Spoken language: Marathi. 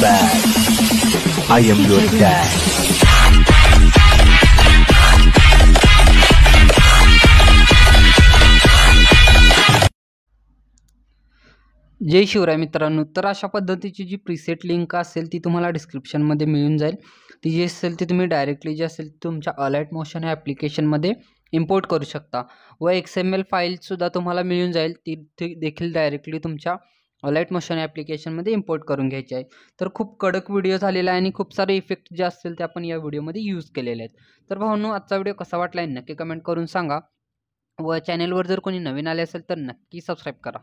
back. I am your dad. जय शिवराय मित्रांनो तर अशा पद्धतीची जी प्रीसेट लिंक असेल ती तुम्हाला डिस्क्रिप्शनमध्ये मिळून जाईल ती जी असेल ती तुम्ही डायरेक्टली जी असेल ती तुमच्या अलाईट मोशन या ॲप्लिकेशनमध्ये इम्पोर्ट करू शकता व एक्स एम एल फाईलसुद्धा तुम्हाला मिळून जाईल ती देखील डायरेक्टली तुमच्या लाइट मोशन ॲप्लिकेशनमध्ये इम्पोर्ट करून घ्यायची आहे. तर खूप कडक व्हिडिओ झालेला आहे आणि खूप सारे इफेक्ट जे असतील ते आपण या व्हिडिओमध्ये यूज केलेले आहेत. तर भाऊनो आजचा व्हिडिओ कसा वाटला आहे नक्की कमेंट करून सांगा. व चॅनेलवर जर कोणी नवीन आले असेल तर नक्की सबस्क्राईब करा.